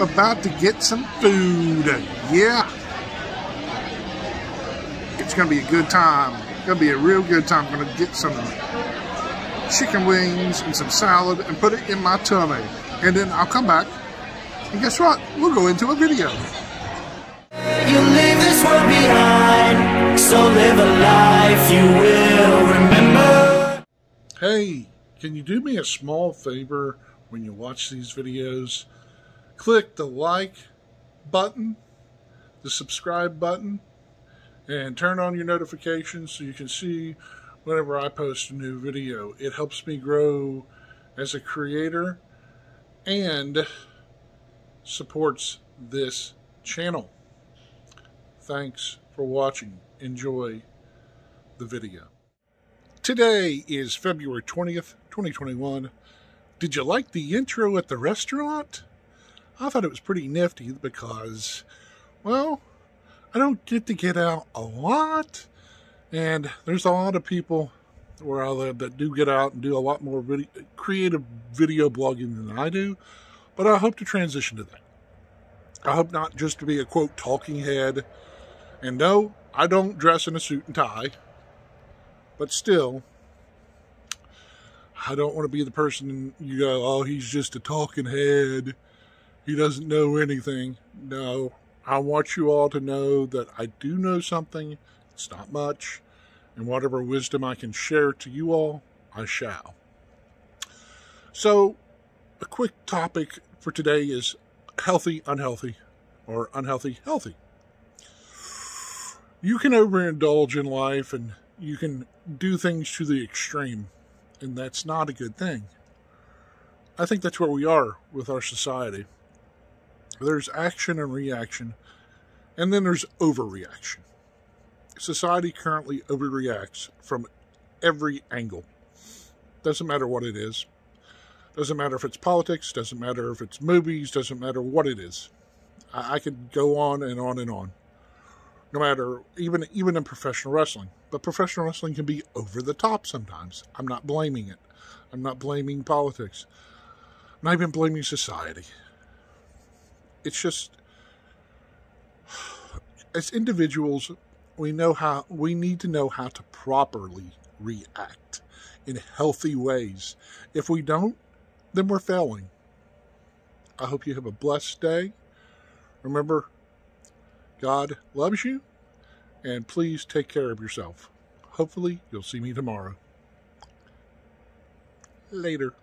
about to get some food. Yeah. It's going to be a good time. It's going to be a real good time. I'm going to get some chicken wings and some salad and put it in my tummy. And then I'll come back. And guess what? We'll go into a video. You leave this world behind, so live a life you will remember. Hey, can you do me a small favor when you watch these videos? Click the like button, the subscribe button, and turn on your notifications so you can see whenever I post a new video. It helps me grow as a creator and supports this channel. Thanks for watching. Enjoy the video. Today is February 20th, 2021. Did you like the intro at the restaurant? I thought it was pretty nifty because, well, I don't get to get out a lot. And there's a lot of people where I live that do get out and do a lot more creative video blogging than I do. But I hope to transition to that. I hope not just to be a quote talking head. And no, I don't dress in a suit and tie. But still, I don't want to be the person you go, oh, he's just a talking head. He doesn't know anything. No, I want you all to know that I do know something. It's not much. And whatever wisdom I can share to you all, I shall. So, a quick topic for today is healthy, unhealthy, or unhealthy, healthy. You can overindulge in life and you can do things to the extreme, and that's not a good thing. I think that's where we are with our society. There's action and reaction, and then there's overreaction. Society currently overreacts from every angle. Doesn't matter what it is. Doesn't matter if it's politics, doesn't matter if it's movies, doesn't matter what it is. I, I could go on and on and on. No matter even even in professional wrestling. But professional wrestling can be over the top sometimes. I'm not blaming it. I'm not blaming politics. I'm not even blaming society. It's just as individuals, we know how we need to know how to properly react in healthy ways. If we don't, then we're failing. I hope you have a blessed day. Remember, God loves you, and please take care of yourself. Hopefully, you'll see me tomorrow. Later.